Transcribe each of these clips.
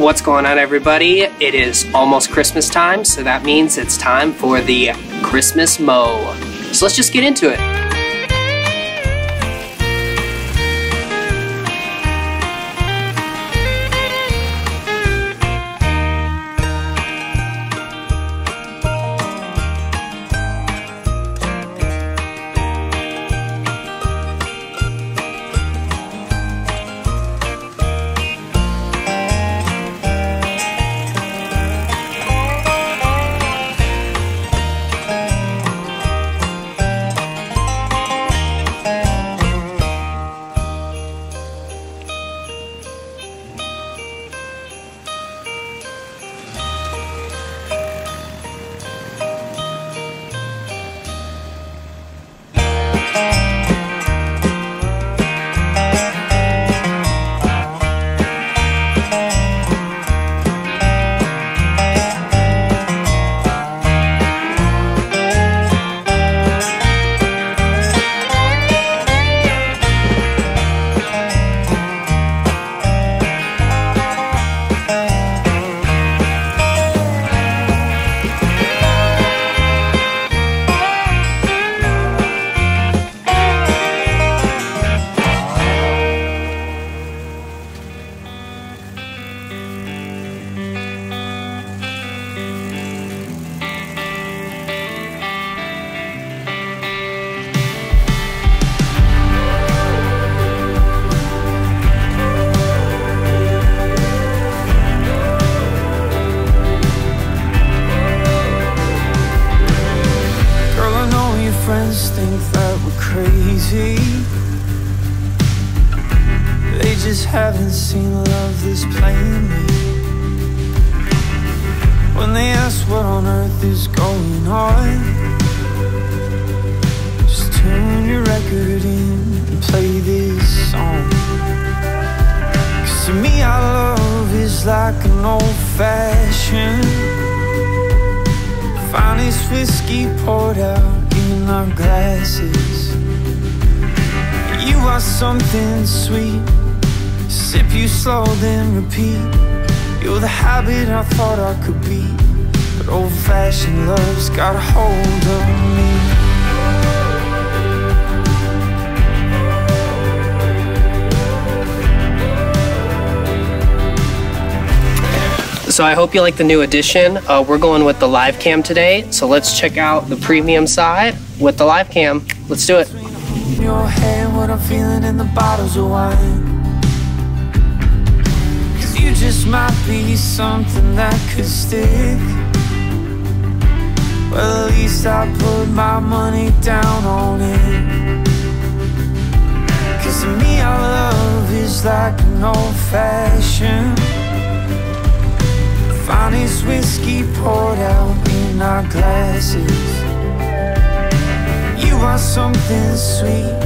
What's going on, everybody? It is almost Christmas time, so that means it's time for the Christmas Mow. So let's just get into it. Think that we're crazy. They just haven't seen love this plainly. When they ask what on earth is going on, just tune your record in and play this song. Cause to me, our love is like an old fashioned. Finest whiskey poured out in our glasses. You are something sweet. Sip you slow, then repeat. You're the habit I thought I could be. But old fashioned love's got a hold of me. So I hope you like the new edition. Uh, we're going with the live cam today, so let's check out the premium side with the live cam. Let's do it. Your what I'm feeling in the bottles of wine. Cause you just might be something that could stick. Well, at least I put my money down on it. Cause to me, our love is like an old fashioned. Finest whiskey poured out in our glasses. You are something sweet.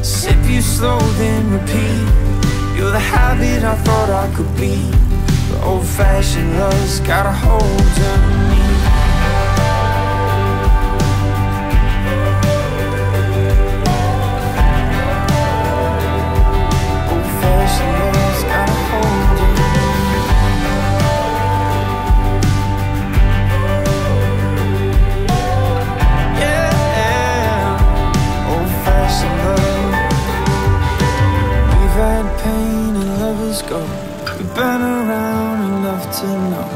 Sip you slow, then repeat. You're the habit I thought I could be. But old fashioned love's got a hold on me. Been around enough to know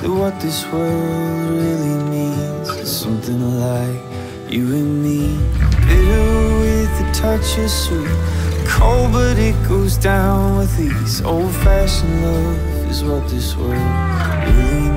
that what this world really needs is something like you and me. Bitter with a touch of sweet, cold but it goes down with ease. Old-fashioned love is what this world really needs.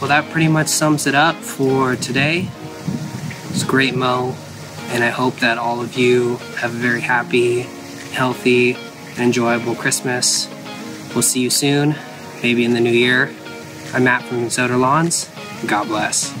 Well, that pretty much sums it up for today. It's great, Mo, and I hope that all of you have a very happy, healthy, and enjoyable Christmas. We'll see you soon, maybe in the new year. I'm Matt from Zoeter Lawns. God bless.